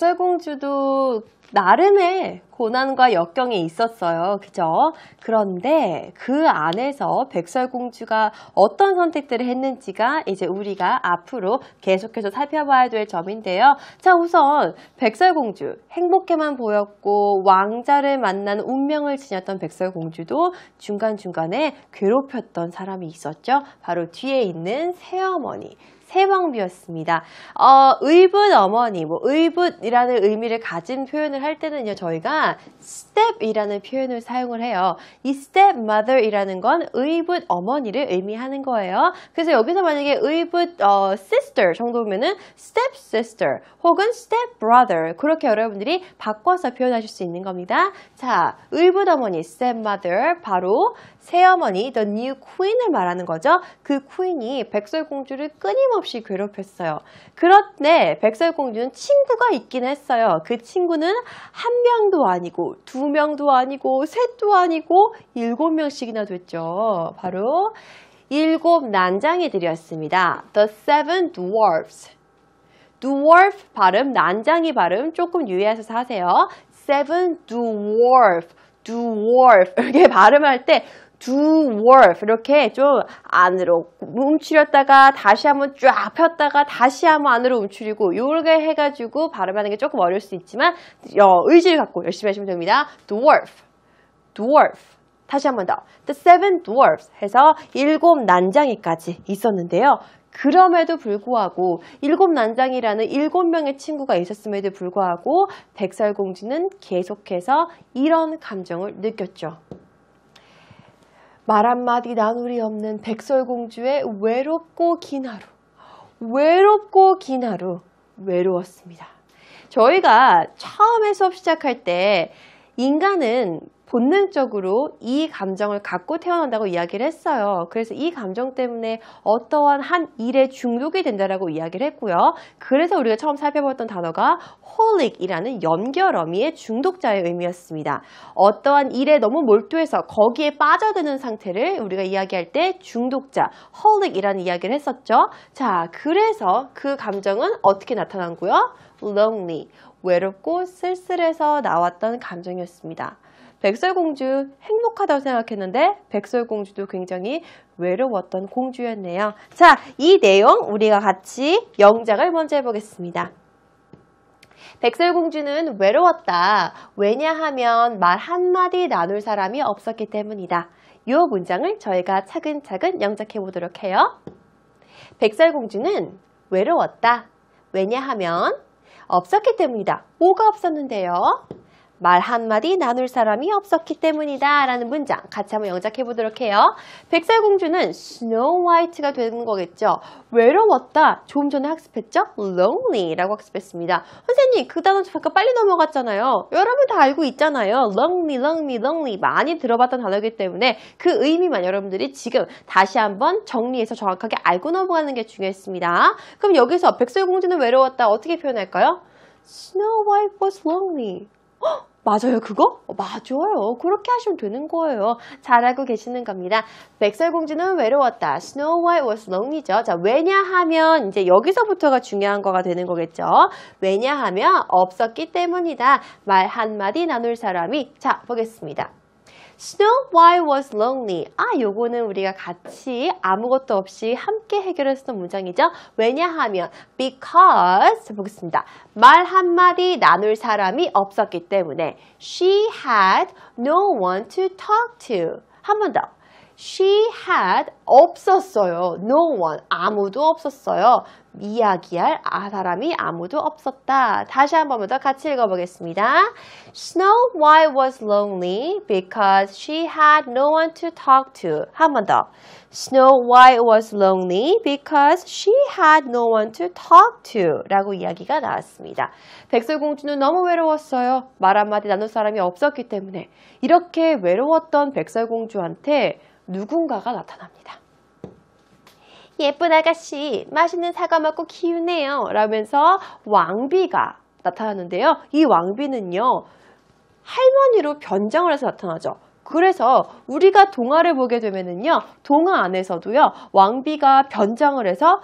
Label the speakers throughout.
Speaker 1: 백설공주도 나름의 고난과 역경이 있었어요. 그죠? 그런데 그 안에서 백설공주가 어떤 선택들을 했는지가 이제 우리가 앞으로 계속해서 살펴봐야 될 점인데요. 자, 우선 백설공주 행복해만 보였고 왕자를 만나는 운명을 지녔던 백설공주도 중간중간에 괴롭혔던 사람이 있었죠. 바로 뒤에 있는 새어머니. 세방비였습니다. 어, 의붓 어머니, 뭐 의붓이라는 의미를 가진 표현을 할 때는요, 저희가 step이라는 표현을 사용을 해요. 이 stepmother이라는 건 의붓 어머니를 의미하는 거예요. 그래서 여기서 만약에 의붓 어, sister 정도면은 stepsister 혹은 stepbrother 그렇게 여러분들이 바꿔서 표현하실 수 있는 겁니다. 자, 의붓 어머니 stepmother 바로 새어머니 the new queen을 말하는 거죠. 그 queen이 백설공주를 끊임없이 괴롭혔어요. 그런데 백설공주는 친구가 있긴 했어요. 그 친구는 한 명도 아니고 두 명도 아니고 셋도 아니고 일곱 명씩이나 됐죠. 바로 일곱 난장이들이었습니다. The Seven Dwarfs. dwarf 발음, 난장이 발음 조금 유의하셔서 하세요. seven dwarf, dwarf 이렇게 발음할 때 dwarf 이렇게 좀 안으로 움츠렸다가 다시 한번 쫙 폈다가 다시 한번 안으로 움츠리고 요렇게 해가지고 발음하는 게 조금 어려울 수 있지만 어, 의지를 갖고 열심히 하시면 됩니다. dwarf, dwarf 다시 한번 더. The Seven Dwarfs 해서 일곱 난장이까지 있었는데요. 그럼에도 불구하고 일곱 난장이라는 일곱 명의 친구가 있었음에도 불구하고 백설공주는 계속해서 이런 감정을 느꼈죠. 말 한마디 나누리 없는 백설공주의 외롭고 긴 하루. 외롭고 긴 하루. 외로웠습니다. 저희가 처음에 수업 시작할 때 인간은 본능적으로 이 감정을 갖고 태어난다고 이야기를 했어요. 그래서 이 감정 때문에 어떠한 한 일에 중독이 된다라고 이야기를 했고요. 그래서 우리가 처음 살펴봤던 단어가 holic이라는 연결어미의 중독자의 의미였습니다. 어떠한 일에 너무 몰두해서 거기에 빠져드는 상태를 우리가 이야기할 때 중독자, holic이라는 이야기를 했었죠. 자, 그래서 그 감정은 어떻게 나타난고요? lonely, 외롭고 쓸쓸해서 나왔던 감정이었습니다. 백설공주 행복하다고 생각했는데 백설공주도 굉장히 외로웠던 공주였네요. 자, 이 내용 우리가 같이 영작을 먼저 해보겠습니다. 백설공주는 외로웠다. 왜냐하면 말 한마디 나눌 사람이 없었기 때문이다. 이 문장을 저희가 차근차근 영작해 보도록 해요. 백설공주는 외로웠다. 왜냐하면 없었기 때문이다. 뭐가 없었는데요? 말 한마디 나눌 사람이 없었기 때문이다 라는 문장 같이 한번 영작해 보도록 해요. 백설공주는 Snow White가 되는 거겠죠. 외로웠다. 조금 전에 학습했죠? lonely 라고 학습했습니다. 선생님 그 단어 잠깐 빨리 넘어갔잖아요. 여러분 다 알고 있잖아요. lonely, lonely, lonely 많이 들어봤던 단어이기 때문에 그 의미만 여러분들이 지금 다시 한번 정리해서 정확하게 알고 넘어가는 게 중요했습니다. 그럼 여기서 백설공주는 외로웠다 어떻게 표현할까요? Snow White was lonely. 헉, 맞아요, 그거? 어, 맞아요. 그렇게 하시면 되는 거예요. 잘 알고 계시는 겁니다. 백설공주는 외로웠다. Snow White was lonely죠. 자, 왜냐하면 이제 여기서부터가 중요한 거가 되는 거겠죠. 왜냐하면 없었기 때문이다. 말 한마디 나눌 사람이. 자, 보겠습니다. Snow White was lonely. 아, 요거는 우리가 같이 아무것도 없이 함께 해결했었던 문장이죠. 왜냐하면 because 보겠습니다. 말 한마디 나눌 사람이 없었기 때문에 she had no one to talk to. 한 번 더. She had 없었어요. No one. 아무도 없었어요. 이야기할 아 사람이 아무도 없었다. 다시 한 번 더 같이 읽어보겠습니다. Snow White was lonely because she had no one to talk to. 한 번 더. Snow White was lonely because she had no one to talk to. 라고 이야기가 나왔습니다. 백설공주는 너무 외로웠어요. 말 한마디 나눌 사람이 없었기 때문에. 이렇게 외로웠던 백설공주한테 누군가가 나타납니다. 예쁜 아가씨, 맛있는 사과 먹고 키우네요. 라면서 왕비가 나타나는데요. 이 왕비는요, 할머니로 변장을 해서 나타나죠. 그래서 우리가 동화를 보게 되면은요, 동화 안에서도요, 왕비가 변장을 해서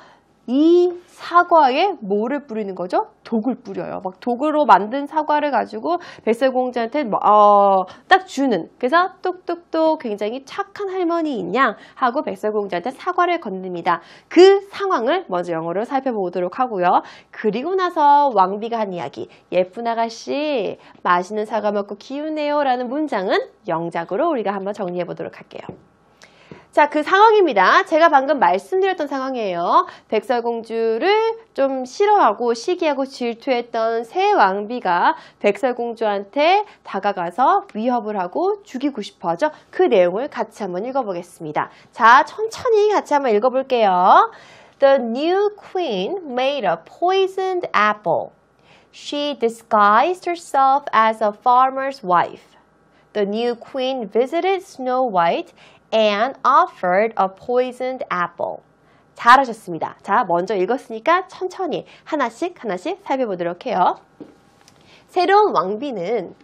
Speaker 1: 이 사과에 뭐를 뿌리는 거죠? 독을 뿌려요. 막 독으로 만든 사과를 가지고 백설 공주한테 뭐, 어, 딱 주는. 그래서 똑똑똑 굉장히 착한 할머니인 양 하고 백설 공주한테 사과를 건넵니다. 그 상황을 먼저 영어로 살펴보도록 하고요. 그리고 나서 왕비가 한 이야기. 예쁜 아가씨 맛있는 사과 먹고 키우네요 라는 문장은 영작으로 우리가 한번 정리해 보도록 할게요. 자, 그 상황입니다. 제가 방금 말씀드렸던 상황이에요. 백설공주를 좀 싫어하고 시기하고 질투했던 새 왕비가 백설공주한테 다가가서 위협을 하고 죽이고 싶어 하죠. 그 내용을 같이 한번 읽어보겠습니다. 자, 천천히 같이 한번 읽어볼게요. The new queen made a poisoned apple. She disguised herself as a farmer's wife. The new queen visited Snow White and offered a poisoned apple. 잘하셨습니다. 자, 먼저 읽었으니까 천천히 하나씩 하나씩 살펴보도록 해요. 새로운 왕비는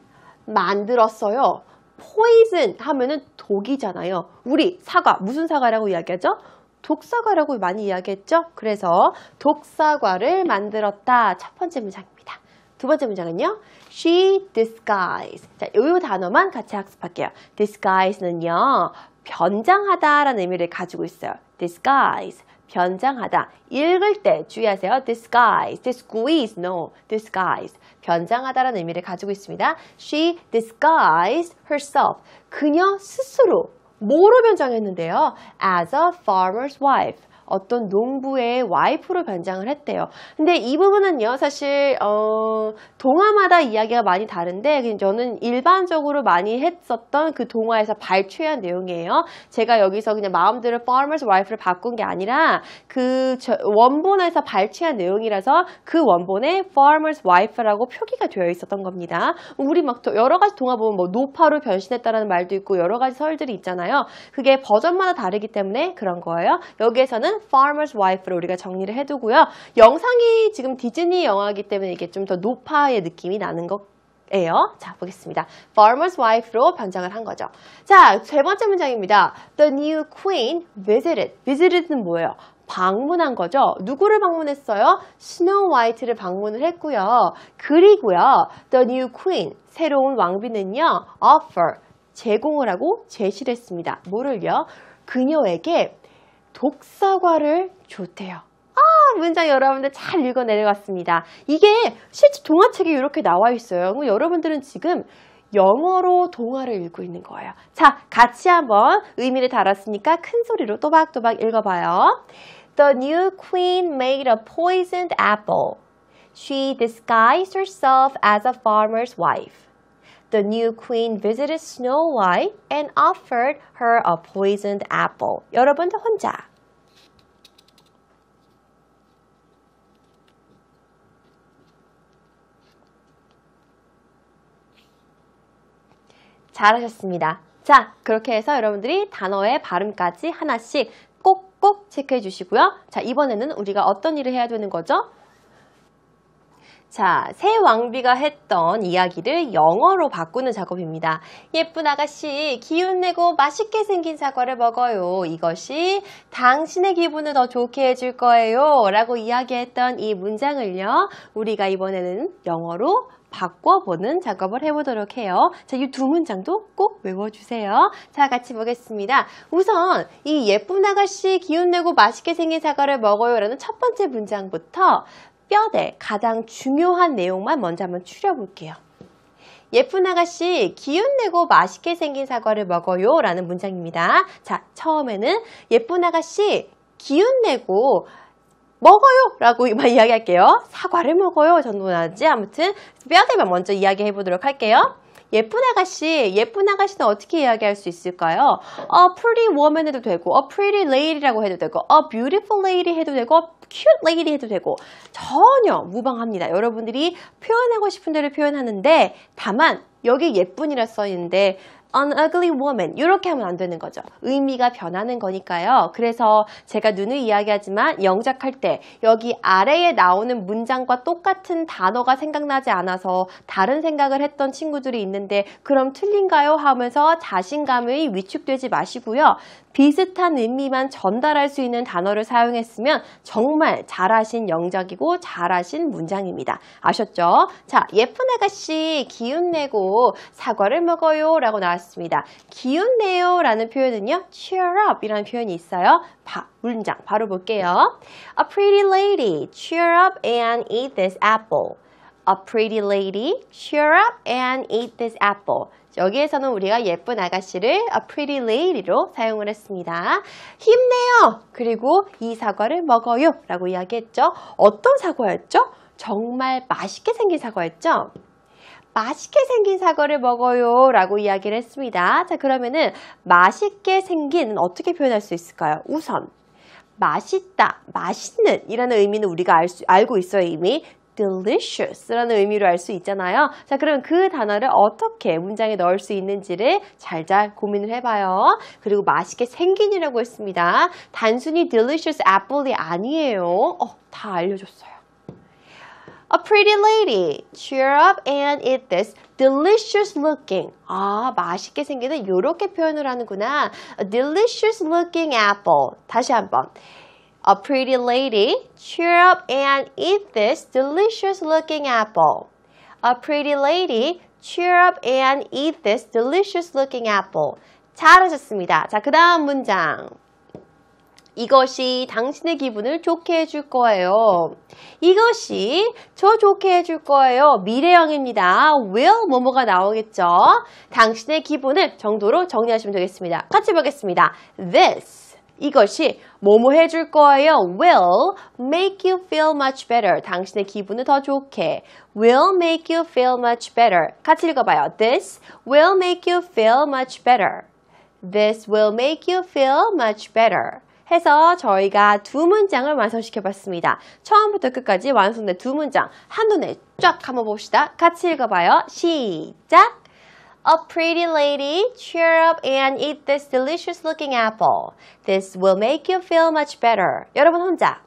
Speaker 1: 만들었어요. poison 하면은 독이잖아요. 우리 사과, 무슨 사과라고 이야기하죠? 독사과라고 많이 이야기했죠? 그래서 독사과를 만들었다. 첫 번째 문장입니다. 두 번째 문장은요. She disguised. 자, 이 단어만 같이 학습할게요. disguise는요. 변장하다라는 의미를 가지고 있어요. disguise. 변장하다. 읽을 때 주의하세요. disguise, disguise, no, disguise. 변장하다라는 의미를 가지고 있습니다. She disguised herself. 그녀 스스로 뭐로 변장했는데요? As a farmer's wife. 어떤 농부의 와이프로 변장을 했대요. 근데 이 부분은요, 사실 어, 동화마다 이야기가 많이 다른데 저는 일반적으로 많이 했었던 그 동화에서 발췌한 내용이에요. 제가 여기서 그냥 마음대로 farmer's wife를 바꾼 게 아니라 그 원본에서 발췌한 내용이라서 그 원본에 farmer's wife라고 표기가 되어 있었던 겁니다. 우리 막 여러 가지 동화 보면 뭐 노파로 변신했다라는 말도 있고 여러 가지 설들이 있잖아요. 그게 버전마다 다르기 때문에 그런 거예요. 여기에서는 farmer's wife로 우리가 정리를 해두고요. 영상이 지금 디즈니 영화이기 때문에 이게 좀 더 노파의 느낌이 나는 것 예요. 자, 보겠습니다. farmer's wife로 변장을 한 거죠. 자, 세 번째 문장입니다. The new queen visited. visited는 뭐예요? 방문한 거죠. 누구를 방문했어요? 스노우 화이트를 방문을 했고요. 그리고요. The new queen, 새로운 왕비는요. offer, 제공을 하고 제시를 했습니다. 뭐를요? 그녀에게 독사과를 줬대요. 아, 문장 여러분들 잘 읽어 내려갔습니다. 이게 실제 동화책에 이렇게 나와 있어요. 여러분들은 지금 영어로 동화를 읽고 있는 거예요. 자, 같이 한번 의미를 달았으니까 큰 소리로 또박또박 읽어봐요. The new queen made a poisoned apple. She disguised herself as a farmer's wife. The new queen visited Snow White and offered her a poisoned apple. 여러분들 혼자. 잘하셨습니다. 자, 그렇게 해서 여러분들이 단어의 발음까지 하나씩 꼭꼭 체크해 주시고요. 자, 이번에는 우리가 어떤 일을 해야 되는 거죠? 자, 새 왕비가 했던 이야기를 영어로 바꾸는 작업입니다. 예쁜 아가씨, 기운내고 맛있게 생긴 사과를 먹어요. 이것이 당신의 기분을 더 좋게 해줄 거예요. 라고 이야기했던 이 문장을요, 우리가 이번에는 영어로 바꿔보는 작업을 해보도록 해요. 자, 이 두 문장도 꼭 외워주세요. 자, 같이 보겠습니다. 우선 이 예쁜 아가씨 기운내고 맛있게 생긴 사과를 먹어요 라는 첫 번째 문장부터 뼈대 가장 중요한 내용만 먼저 한번 추려볼게요. 예쁜 아가씨 기운내고 맛있게 생긴 사과를 먹어요 라는 문장입니다. 자 처음에는 예쁜 아가씨 기운내고 먹어요 라고만 이야기할게요. 사과를 먹어요 정도나지 아무튼 뼈대만 먼저 이야기해 보도록 할게요. 예쁜 아가씨, 예쁜 아가씨는 어떻게 이야기할 수 있을까요? A pretty woman 해도 되고, a pretty lady라고 해도 되고, a beautiful lady 해도 되고, cute lady 해도 되고, 전혀 무방합니다. 여러분들이 표현하고 싶은 대로 표현하는데, 다만, 여기 예쁜이라 써 있는데, an ugly woman 이렇게 하면 안 되는 거죠. 의미가 변하는 거니까요. 그래서 제가 눈을 이야기하지만 영작할 때 여기 아래에 나오는 문장과 똑같은 단어가 생각나지 않아서 다른 생각을 했던 친구들이 있는데 그럼 틀린가요? 하면서 자신감이 위축되지 마시고요. 비슷한 의미만 전달할 수 있는 단어를 사용했으면 정말 잘하신 영작이고 잘하신 문장입니다. 아셨죠? 자, 예쁜 아가씨 기운 내고 사과를 먹어요 라고 나왔습니다. 기운내요 라는 표현은요. cheer up 이라는 표현이 있어요. 바, 문장 바로 볼게요. A pretty lady, cheer up and eat this apple. A pretty lady, cheer up and eat this apple. 여기에서는 우리가 예쁜 아가씨를 a pretty lady로 사용을 했습니다. 힘내요! 그리고 이 사과를 먹어요! 라고 이야기했죠. 어떤 사과였죠? 정말 맛있게 생긴 사과였죠? 맛있게 생긴 사과를 먹어요 라고 이야기를 했습니다. 자 그러면은 맛있게 생긴 어떻게 표현할 수 있을까요? 우선 맛있다, 맛있는 이라는 의미는 우리가 알 수, 알고 있어요 이미 delicious라는 의미로 알 수 있잖아요. 자, 그럼 그 단어를 어떻게 문장에 넣을 수 있는지를 잘잘 고민을 해봐요. 그리고 맛있게 생긴이라고 했습니다. 단순히 delicious apple이 아니에요. 어, 다 알려줬어요. A pretty lady, cheer up and eat this delicious looking. 아, 맛있게 생기는 이렇게 표현을 하는구나. A delicious looking apple. 다시 한번. A pretty lady, cheer up and eat this delicious looking apple. A pretty lady, cheer up and eat this delicious looking apple. 잘하셨습니다. 자, 그 다음 문장. 이것이 당신의 기분을 좋게 해줄 거예요. 이것이 저 좋게 해줄 거예요. 미래형입니다. will 뭐뭐가 나오겠죠. 당신의 기분을 정도로 정리하시면 되겠습니다. 같이 보겠습니다. This 이것이 뭐뭐 해줄 거예요. will make you feel much better. 당신의 기분을 더 좋게. will make you feel much better. 같이 읽어봐요. This will make you feel much better. This will make you feel much better. 해서 저희가 두 문장을 완성시켜 봤습니다. 처음부터 끝까지 완성된 두 문장 한눈에 쫙 한번 봅시다. 같이 읽어봐요. 시작! A pretty lady, cheer up and eat this delicious looking apple. This will make you feel much better. 여러분 혼자.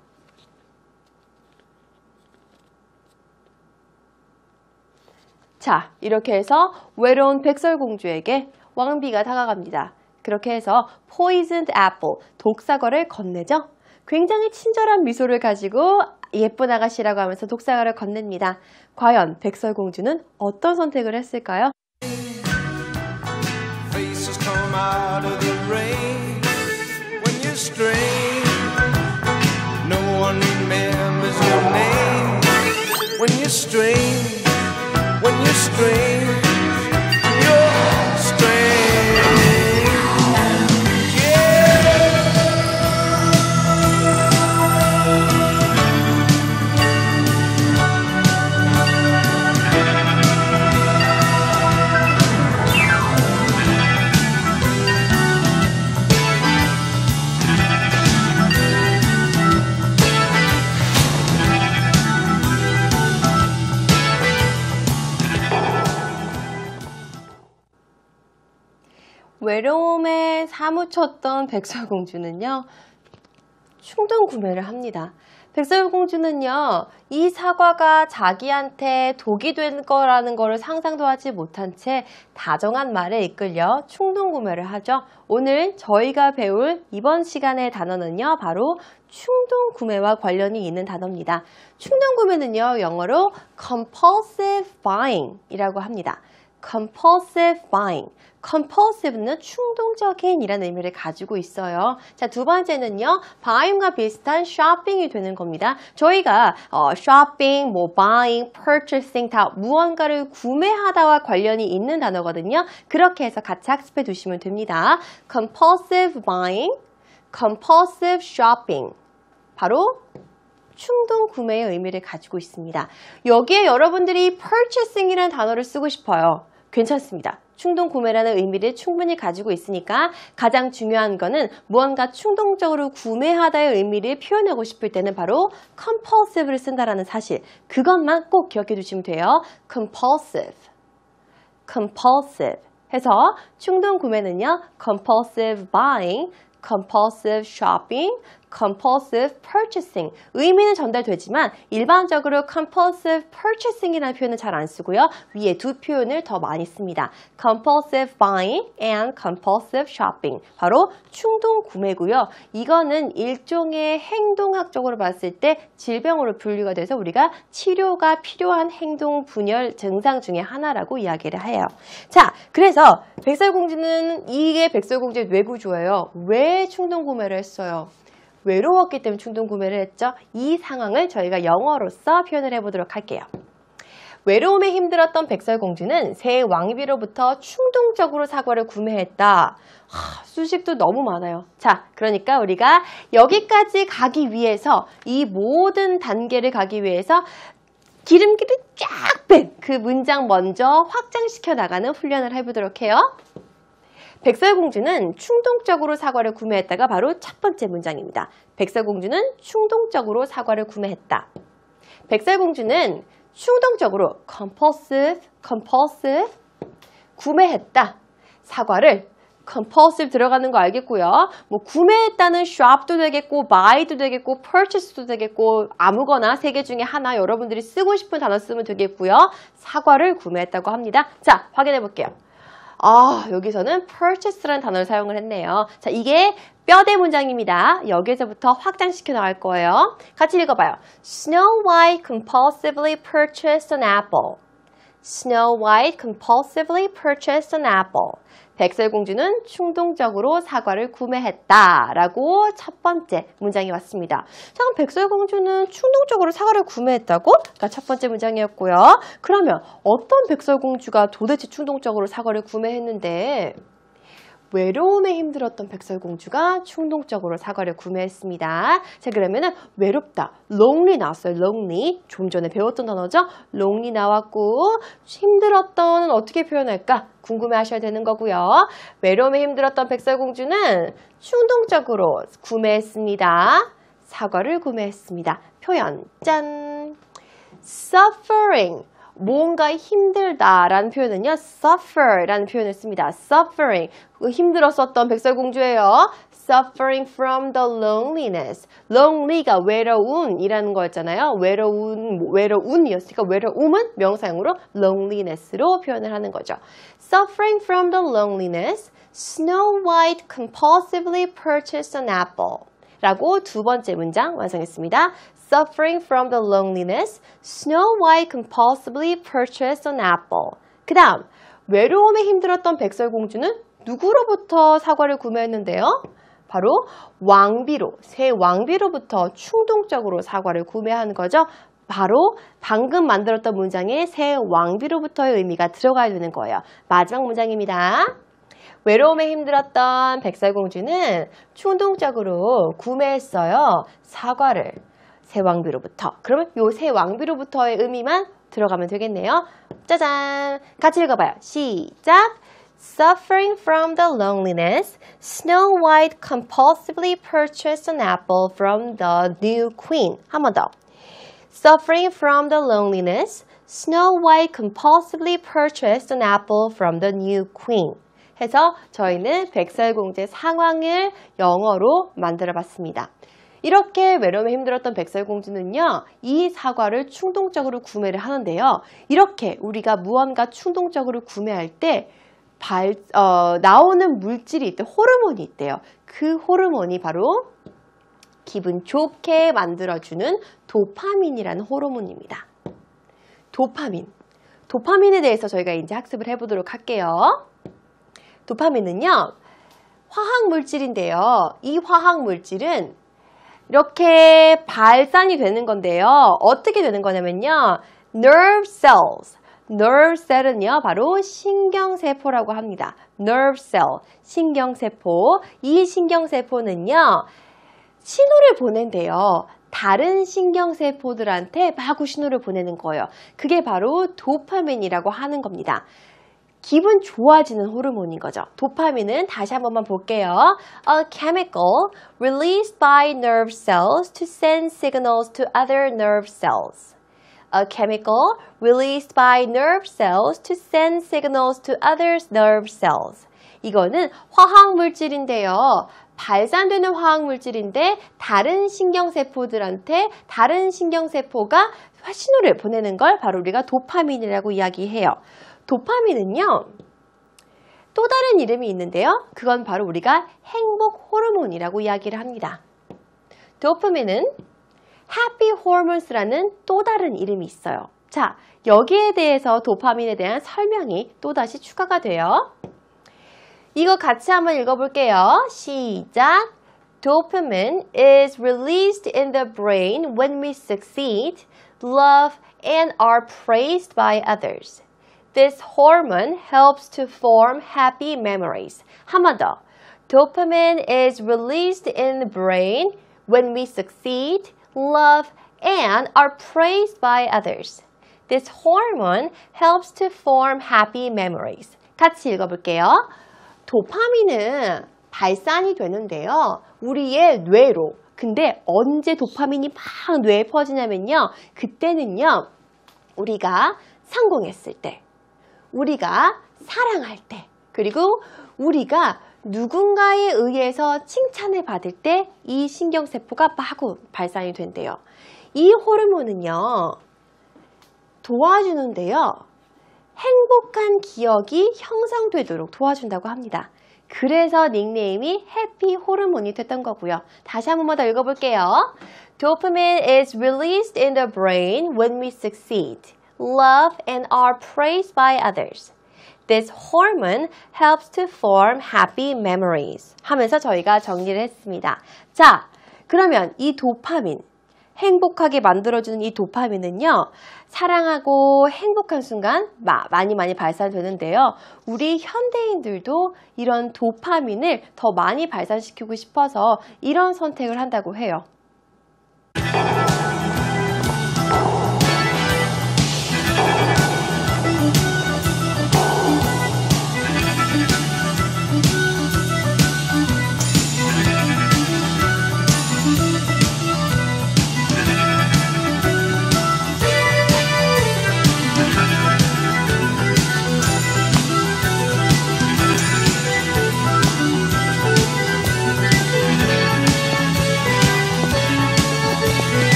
Speaker 1: 자, 이렇게 해서 외로운 백설공주에게 왕비가 다가갑니다. 그렇게 해서 poisoned apple, 독사과를 건네죠. 굉장히 친절한 미소를 가지고 예쁜 아가씨라고 하면서 독사과를 건넵니다. 과연 백설공주는 어떤 선택을 했을까요?
Speaker 2: When your name when you're strange.
Speaker 1: 외로움에 사무쳤던 백설공주는요, 충동 구매를 합니다. 백설공주는요, 이 사과가 자기한테 독이 된 거라는 거를 상상도 하지 못한 채 다정한 말에 이끌려 충동 구매를 하죠. 오늘 저희가 배울 이번 시간의 단어는요, 바로 충동 구매와 관련이 있는 단어입니다. 충동 구매는요, 영어로 compulsive buying 이라고 합니다. Compulsive buying. compulsive는 충동적인 이라는 의미를 가지고 있어요. 자, 두 번째는요, buying과 비슷한 shopping이 되는 겁니다. 저희가 어, shopping, 뭐 buying, purchasing 다 무언가를 구매하다와 관련이 있는 단어거든요. 그렇게 해서 같이 학습해 두시면 됩니다. compulsive buying, compulsive shopping. 바로 충동 구매의 의미를 가지고 있습니다. 여기에 여러분들이 purchasing이라는 단어를 쓰고 싶어요. 괜찮습니다. 충동 구매라는 의미를 충분히 가지고 있으니까 가장 중요한 거는 무언가 충동적으로 구매하다의 의미를 표현하고 싶을 때는 바로 compulsive를 쓴다라는 사실. 그것만 꼭 기억해 두시면 돼요. compulsive. compulsive. 해서 충동 구매는요. compulsive buying, compulsive shopping, compulsive purchasing. 의미는 전달되지만 일반적으로 compulsive purchasing이라는 표현은 잘 안 쓰고요. 위에 두 표현을 더 많이 씁니다. compulsive buying and compulsive shopping. 바로 충동 구매고요. 이거는 일종의 행동학적으로 봤을 때 질병으로 분류가 돼서 우리가 치료가 필요한 행동 분열 증상 중에 하나라고 이야기를 해요. 자, 그래서 백설공주는 이게 백설공주의 뇌구조예요. 왜 충동 구매를 했어요? 외로웠기 때문에 충동 구매를 했죠. 이 상황을 저희가 영어로서 표현을 해보도록 할게요. 외로움에 힘들었던 백설공주는 새 왕비로부터 충동적으로 사과를 구매했다. 하, 수식도 너무 많아요. 자, 그러니까 우리가 여기까지 가기 위해서 이 모든 단계를 가기 위해서 기름기를 쫙 뺀 그 문장 먼저 확장시켜 나가는 훈련을 해보도록 해요. 백설공주는 충동적으로 사과를 구매했다가 바로 첫 번째 문장입니다. 백설공주는 충동적으로 사과를 구매했다. 백설공주는 충동적으로 compulsive, compulsive 구매했다. 사과를 compulsive 들어가는 거 알겠고요. 뭐 구매했다는 shop도 되겠고 buy도 되겠고 purchase도 되겠고 아무거나 세 개 중에 하나 여러분들이 쓰고 싶은 단어 쓰면 되겠고요. 사과를 구매했다고 합니다. 자, 확인해 볼게요. 아, 여기서는 purchase라는 단어를 사용을 했네요. 자, 이게 뼈대 문장입니다. 여기서부터 확장시켜 나갈 거예요. 같이 읽어봐요. Snow White compulsively purchased an apple. Snow White compulsively purchased an apple. 백설 공주는 충동적으로 사과를 구매했다. 라고 첫 번째 문장이 왔습니다. 자, 그럼 백설 공주는 충동적으로 사과를 구매했다고? 그러니까 첫 번째 문장이었고요. 그러면 어떤 백설 공주가 도대체 충동적으로 사과를 구매했는데 외로움에 힘들었던 백설공주가 충동적으로 사과를 구매했습니다. 자, 그러면은 외롭다. lonely 나왔어요. lonely. 좀 전에 배웠던 단어죠? lonely 나왔고 힘들었던 어떻게 표현할까? 궁금해 하셔야 되는 거고요. 외로움에 힘들었던 백설공주는 충동적으로 구매했습니다. 사과를 구매했습니다. 표현 짠. suffering 뭔가 힘들다라는 표현은요, suffer라는 표현을 씁니다. suffering. 힘들었었던 백설공주예요. suffering from the loneliness. lonely가 외로운이라는 거였잖아요. 외로운, 외로운이었으니까 외로움은 명사형으로 loneliness로 표현을 하는 거죠. suffering from the loneliness, Snow White compulsively purchased an apple. 라고 두 번째 문장 완성했습니다. Suffering from the loneliness, Snow White compulsively purchased an apple. 그 다음, 외로움에 힘들었던 백설공주는 누구로부터 사과를 구매했는데요? 바로 왕비로, 새 왕비로부터 충동적으로 사과를 구매한 거죠. 바로 방금 만들었던 문장에 새 왕비로부터의 의미가 들어가야 되는 거예요. 마지막 문장입니다. 외로움에 힘들었던 백설공주는 충동적으로 구매했어요. 사과를 새 왕비로부터. 그러면 요 새 왕비로부터의 의미만 들어가면 되겠네요. 짜잔! 같이 읽어봐요. 시작! Suffering from the loneliness, Snow White compulsively purchased an apple from the new queen. 한 번 더. Suffering from the loneliness, Snow White compulsively purchased an apple from the new queen. 해서 저희는 백설공주의 상황을 영어로 만들어 봤습니다. 이렇게 외로움에 힘들었던 백설공주는요, 이 사과를 충동적으로 구매를 하는데요. 이렇게 우리가 무언가 충동적으로 구매할 때 발, 어, 나오는 물질이 있대, 호르몬이 있대요. 그 호르몬이 바로 기분 좋게 만들어주는 도파민이라는 호르몬입니다. 도파민. 도파민에 대해서 저희가 이제 학습을 해보도록 할게요. 도파민은요, 화학 물질인데요. 이 화학 물질은 이렇게 발산이 되는 건데요. 어떻게 되는 거냐면요. nerve cells. nerve cell은요, 바로 신경세포라고 합니다. nerve cell. 신경세포. 이 신경세포는요, 신호를 보낸대요. 다른 신경세포들한테 마구 신호를 보내는 거예요. 그게 바로 도파민이라고 하는 겁니다. 기분 좋아지는 호르몬인 거죠. 도파민은 다시 한 번만 볼게요. A chemical released by nerve cells to send signals to other nerve cells. A chemical released by nerve cells to send signals to other nerve cells. 이거는 화학 물질인데요. 발산되는 화학 물질인데 다른 신경세포들한테 다른 신경세포가 신호를 보내는 걸 바로 우리가 도파민이라고 이야기해요. 도파민은요, 또 다른 이름이 있는데요. 그건 바로 우리가 행복 호르몬이라고 이야기를 합니다. 도파민은 happy hormones라는 또 다른 이름이 있어요. 자, 여기에 대해서 도파민에 대한 설명이 또다시 추가가 돼요. 이거 같이 한번 읽어볼게요. 시작! Dopamine is released in the brain when we succeed, love, and are praised by others. This hormone helps to form happy memories. 한 번 더. Dopamine is released in the brain when we succeed, love, and are praised by others. This hormone helps to form happy memories. 같이 읽어볼게요. 도파민은 발산이 되는데요. 우리의 뇌로. 근데 언제 도파민이 막 뇌에 퍼지냐면요. 그때는요. 우리가 성공했을 때. 우리가 사랑할 때, 그리고 우리가 누군가에 의해서 칭찬을 받을 때 이 신경세포가 마구 발산이 된대요. 이 호르몬은요, 도와주는데요. 행복한 기억이 형성되도록 도와준다고 합니다. 그래서 닉네임이 해피 호르몬이 됐던 거고요. 다시 한 번만 더 읽어볼게요. Dopamine is released in the brain when we succeed. Love, and are praised by others. This hormone helps to form happy memories. 하면서 저희가 정리를 했습니다. 자, 그러면 이 도파민, 행복하게 만들어주는 이 도파민은요, 사랑하고 행복한 순간 많이 많이 발산되는데요. 우리 현대인들도 이런 도파민을 더 많이 발산시키고 싶어서 이런 선택을 한다고 해요.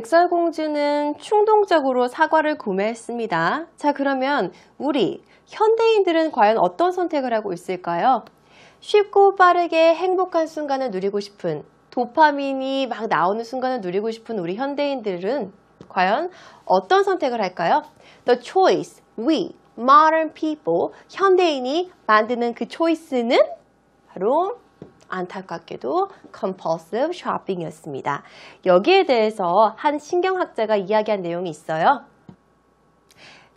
Speaker 1: 백설공주는 충동적으로 사과를 구매했습니다. 자, 그러면 우리 현대인들은 과연 어떤 선택을 하고 있을까요? 쉽고 빠르게 행복한 순간을 누리고 싶은 도파민이 막 나오는 순간을 누리고 싶은 우리 현대인들은 과연 어떤 선택을 할까요? The choice we modern people 현대인이 만드는 그 초이스는 바로 안타깝게도 compulsive shopping이었습니다. 여기에 대해서 한 신경학자가 이야기한 내용이 있어요.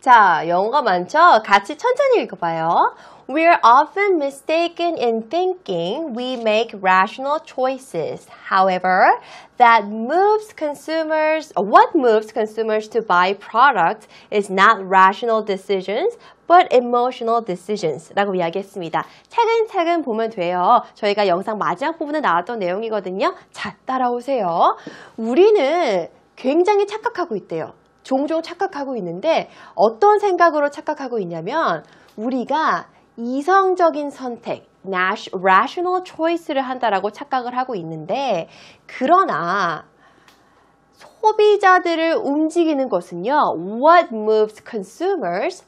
Speaker 1: 자, 영어가 많죠? 같이 천천히 읽어봐요. We're often mistaken in thinking we make rational choices. However, that moves consumers, what moves consumers to buy products is not rational decisions, but emotional decisions 라고 이야기했습니다. 차근차근 보면 돼요. 저희가 영상 마지막 부분에 나왔던 내용이거든요. 자, 따라오세요. 우리는 굉장히 착각하고 있대요. 종종 착각하고 있는데 어떤 생각으로 착각하고 있냐면 우리가 이성적인 선택, rational choice를 한다라고 착각을 하고 있는데 그러나 소비자들을 움직이는 것은요. What moves consumers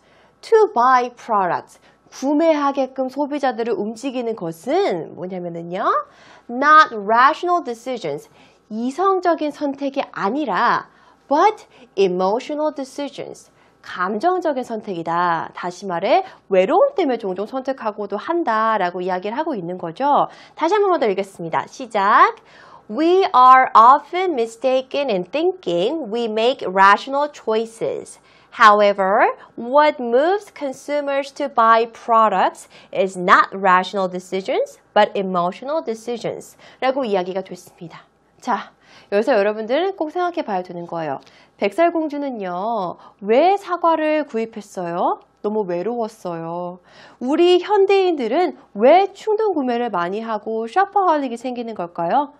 Speaker 1: to buy products. 구매하게끔 소비자들을 움직이는 것은 뭐냐면은요. Not rational decisions. 이성적인 선택이 아니라 but emotional decisions. 감정적인 선택이다. 다시 말해 외로움 때문에 종종 선택하고도 한다라고 이야기를 하고 있는 거죠. 다시 한번더 읽겠습니다. 시작. We are often mistaken in thinking we make rational choices. However, what moves consumers to buy products is not rational decisions, but emotional decisions. 라고 이야기가 됐습니다. 자, 여기서 여러분들은 꼭 생각해 봐야 되는 거예요. 백설공주는요, 왜 사과를 구입했어요? 너무 외로웠어요. 우리 현대인들은 왜 충동 구매를 많이 하고 셔퍼할릭이 생기는 걸까요?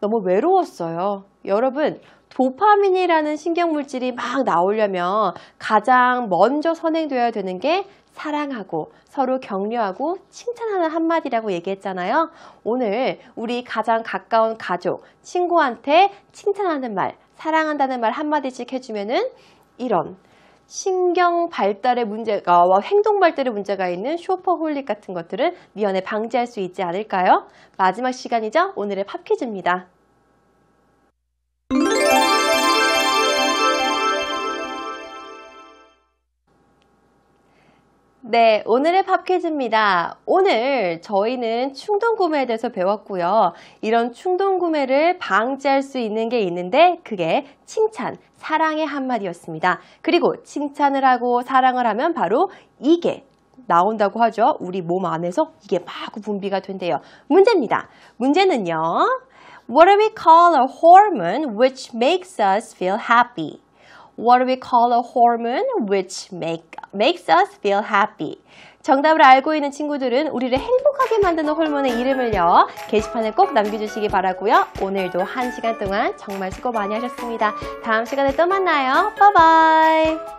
Speaker 1: 너무 외로웠어요. 여러분, 도파민이라는 신경물질이 막 나오려면 가장 먼저 선행되어야 되는 게 사랑하고 서로 격려하고 칭찬하는 한마디라고 얘기했잖아요. 오늘 우리 가장 가까운 가족, 친구한테 칭찬하는 말, 사랑한다는 말 한마디씩 해주면은 이런 신경 발달에 문제가, 행동 발달에 문제가 있는 쇼퍼홀릭 같은 것들을 미연에 방지할 수 있지 않을까요? 마지막 시간이죠? 오늘의 팝퀴즈입니다. 네, 오늘의 팝퀴즈입니다. 오늘 저희는 충동 구매에 대해서 배웠고요. 이런 충동 구매를 방지할 수 있는 게 있는데 그게 칭찬, 사랑의 한마디였습니다. 그리고 칭찬을 하고 사랑을 하면 바로 이게 나온다고 하죠. 우리 몸 안에서 이게 막 분비가 된대요. 문제입니다. 문제는요. What do we call a hormone which makes us feel happy? what we call a hormone which make, makes us feel happy. 정답을 알고 있는 친구들은 우리를 행복하게 만드는 호르몬의 이름을요. 게시판에 꼭 남겨주시기 바라고요. 오늘도 한 시간 동안 정말 수고 많이 하셨습니다. 다음 시간에 또 만나요. 바이바이.